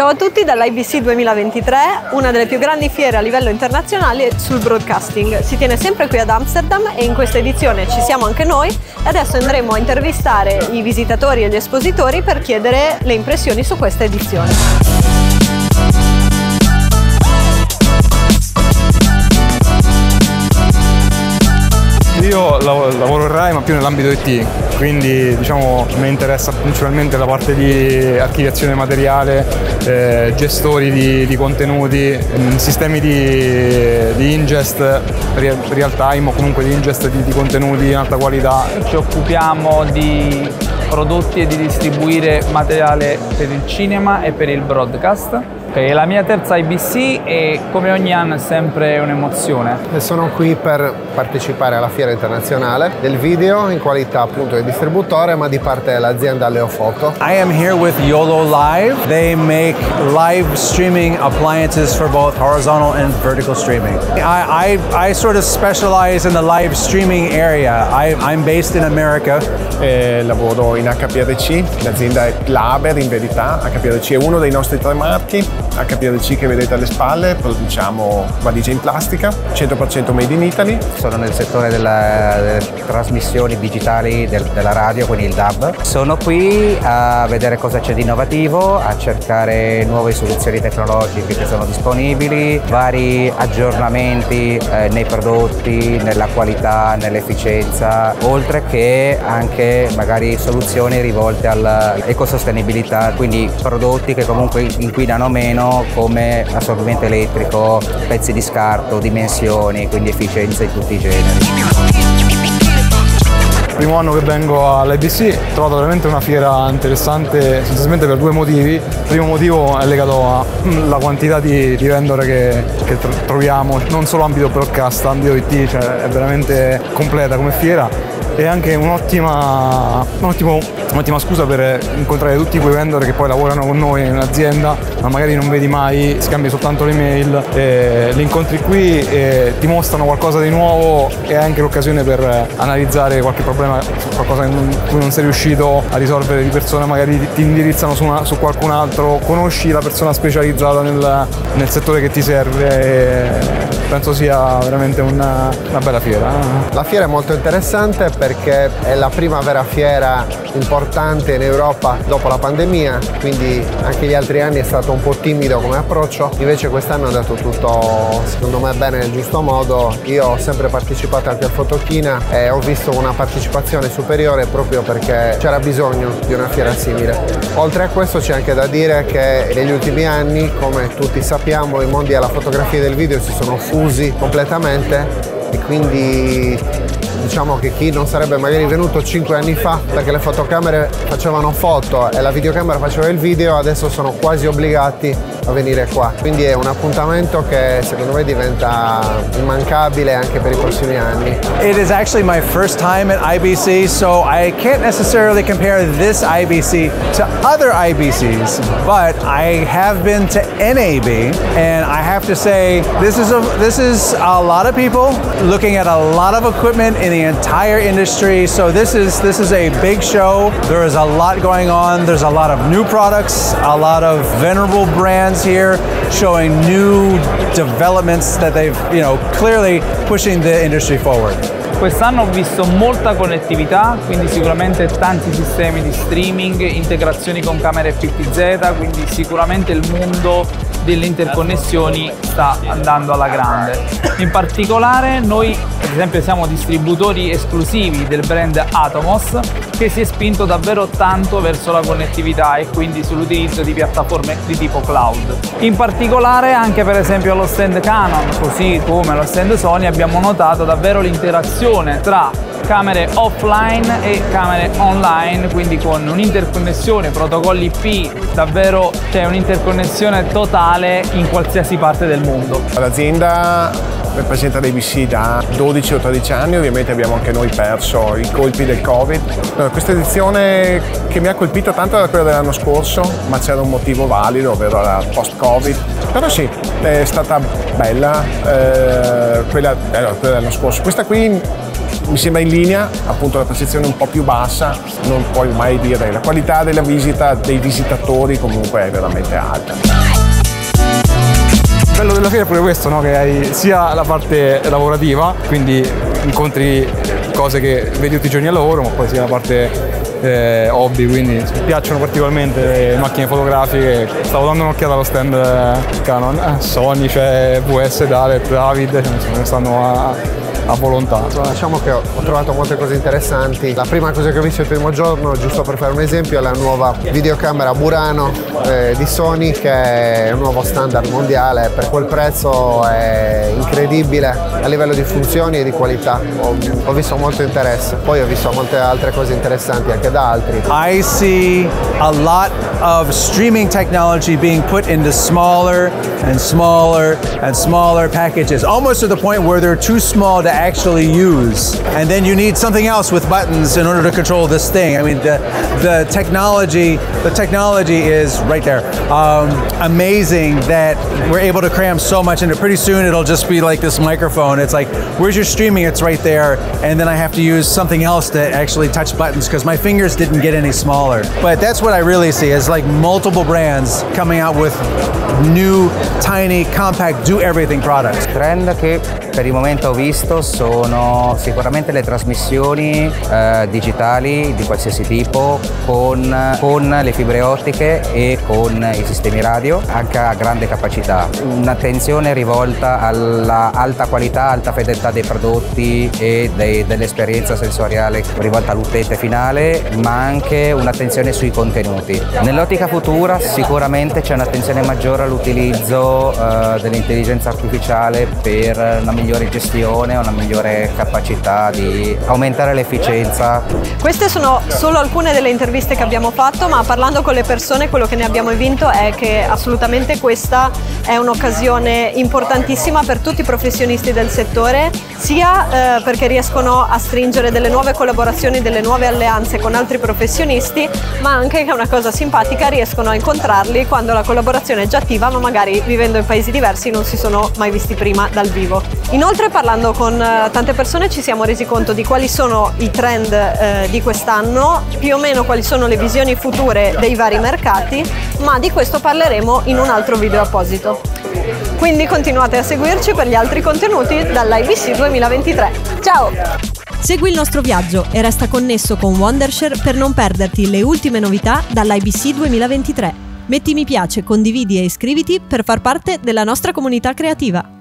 Ciao a tutti dall'IBC 2023, una delle più grandi fiere a livello internazionale sul broadcasting. Si tiene sempre qui ad Amsterdam e in questa edizione ci siamo anche noi e adesso andremo a intervistare i visitatori e gli espositori per chiedere le impressioni su questa edizione. Io lavoro in RAI ma più nell'ambito IT, quindi diciamo, mi interessa principalmente la parte di archiviazione materiale, eh, gestori di, di, contenuti, mm, sistemi di, di, ingest real time o comunque di ingest di, di contenuti in alta qualità. Ci occupiamo di prodotti e di distribuire materiale per il cinema e per il broadcast Ok, la mia terza IBC e come ogni anno è sempre un'emozione. Sono qui per partecipare alla fiera internazionale del video in qualità appunto di distributore ma di parte dell'azienda Leofoto. I am here with YOLO Live. They make live streaming appliances for both horizontal and vertical streaming. I, I, I sort of specialize in the live streaming area. I, I'm based in America. Eh, lavoro in HPRC, l'azienda è Glaber in verità. HPRC è uno dei nostri tre marchi HPLC che vedete alle spalle, produciamo valigie in plastica, 100% made in Italy. Sono nel settore della, delle trasmissioni digitali del, della radio, quindi il DAB. Sono qui a vedere cosa c'è di innovativo, a cercare nuove soluzioni tecnologiche che sono disponibili, vari aggiornamenti eh, nei prodotti, nella qualità, nell'efficienza, oltre che anche magari soluzioni rivolte all'ecosostenibilità, quindi prodotti che comunque inquinano meno meno come assorbimento elettrico, pezzi di scarto, dimensioni, quindi efficienza in tutti i generi primo anno che vengo all'IBC ho trovato veramente una fiera interessante sostanzialmente per due motivi. Il primo motivo è legato alla quantità di, di vendor che, che, troviamo, non solo ambito broadcast, ambito IT, cioè è veramente completa come fiera e anche un'ottima, un'ottima scusa per incontrare tutti quei vendor che poi lavorano con noi in un'azienda ma magari non vedi mai, scambi soltanto le mail, li incontri qui e ti mostrano qualcosa di nuovo e hai anche l'occasione per analizzare qualche problema, qualcosa in cui non sei riuscito a risolvere di persona, magari ti indirizzano su, una, su qualcun altro, conosci la persona specializzata nel, nel settore che ti serve penso sia veramente una, una bella fiera. La fiera è molto interessante perché è la prima vera fiera importante in Europa dopo la pandemia, quindi anche gli altri anni è stato un po' timido come approccio, invece quest'anno è andato tutto secondo me bene nel giusto modo. Io ho sempre partecipato anche al Fotochina e ho visto una partecipazione superiore proprio perché c'era bisogno di una fiera simile. Oltre a questo c'è anche da dire che negli ultimi anni, come tutti sappiamo, i mondi della fotografia e del video si sono fusi usi completamente e quindi diciamo che chi non sarebbe magari venuto 5 anni fa perché le fotocamere facevano foto e la videocamera faceva il video adesso sono quasi obbligati a venire qua quindi è un appuntamento che secondo me diventa immancabile anche per i prossimi anni It is actually my first time at IBC so I can't necessarily compare this IBC to other IBCs but I have been to NAB and I have to say this is a this is a lot of people looking at a lot of equipment in the entire industry. So this is this is a big show. There is a lot going on. There's a lot of new products, a lot of venerable brands here showing new developments that they've, you know, clearly pushing the industry forward. Quest'anno ho visto molta connettività, quindi sicuramente tanti sistemi di streaming, integrazioni con camere FPZ, quindi sicuramente il mondo delle interconnessioni sta andando alla grande. In particolare noi ad esempio siamo distributori esclusivi del brand Atomos che si è spinto davvero tanto verso la connettività e quindi sull'utilizzo di piattaforme di tipo cloud. In particolare anche per esempio allo stand Canon, così come allo stand Sony abbiamo notato davvero l'interazione tra camere offline e camere online, quindi con un'interconnessione, protocolli IP, davvero c'è un'interconnessione totale in qualsiasi parte del mondo. L'azienda rappresenta VC da 12 o 13 anni, ovviamente abbiamo anche noi perso i colpi del Covid. Questa edizione che mi ha colpito tanto era quella dell'anno scorso, ma c'era un motivo valido, ovvero la post-Covid. Però sì, è stata bella eh, quella, eh, quella dell'anno scorso. Questa qui mi sembra in linea, appunto la percezione un po' più bassa, non puoi mai dire, la qualità della visita dei visitatori comunque è veramente alta. Bello della fiera è pure questo, no? che hai sia la parte lavorativa, quindi incontri cose che vedi tutti i giorni al lavoro, ma poi sia la parte eh, hobby, quindi mi piacciono particolarmente le macchine fotografiche. Stavo dando un'occhiata allo stand eh, Canon, eh, Sony, c'è VS, Dalet, David, ce ne stanno a, a volontà. Diciamo che ho, ho trovato molte cose interessanti. La prima cosa che ho visto il primo giorno, giusto per fare un esempio, è la nuova videocamera Burano eh, di Sony che è un nuovo standard mondiale. Per quel prezzo è incredibile a livello di funzioni e di qualità. Ho, ho visto molto interesse. Poi ho visto molte altre cose interessanti anche da altri. I see a lot of streaming technology being put into smaller and smaller and smaller packages, almost to the point where they're too small to actually use. And then you need something else with buttons in order to control this thing. I mean, the, the technology, the technology is right there. Um, amazing that we're able to cram so much into. Pretty soon it'll just be like this microphone. It's like, where's your streaming? It's right there. And then I have to use something else to actually touch buttons because my fingers didn't get any smaller. But that's what I really see is like multiple brands coming out with new, tiny, compact, do everything products. Trend per il momento ho visto sono sicuramente le trasmissioni eh, digitali di qualsiasi tipo con, con le fibre ottiche e con i sistemi radio, anche a grande capacità. Un'attenzione rivolta alla alta qualità, alta fedeltà dei prodotti e dei, dell'esperienza sensoriale rivolta all'utente finale, ma anche un'attenzione sui contenuti. Nell'ottica futura sicuramente c'è un'attenzione maggiore all'utilizzo eh, dell'intelligenza artificiale per una migliore gestione, una migliore capacità di aumentare l'efficienza. Queste sono solo alcune delle interviste che abbiamo fatto, ma parlando con le persone quello che ne abbiamo vinto è che assolutamente questa è un'occasione importantissima per tutti i professionisti del settore, sia eh, perché riescono a stringere delle nuove collaborazioni, delle nuove alleanze con altri professionisti, ma anche che è una cosa simpatica, riescono a incontrarli quando la collaborazione è già attiva, ma magari vivendo in paesi diversi non si sono mai visti prima dal vivo. Inoltre parlando con eh, tante persone ci siamo resi conto di quali sono i trend eh, di quest'anno, più o meno quali sono le visioni future dei vari mercati, ma di questo parleremo in un altro video apposito. Quindi continuate a seguirci per gli altri contenuti dall'IBC 2023. Ciao! Segui il nostro viaggio e resta connesso con Wondershare per non perderti le ultime novità dall'IBC 2023. Metti mi piace, condividi e iscriviti per far parte della nostra comunità creativa.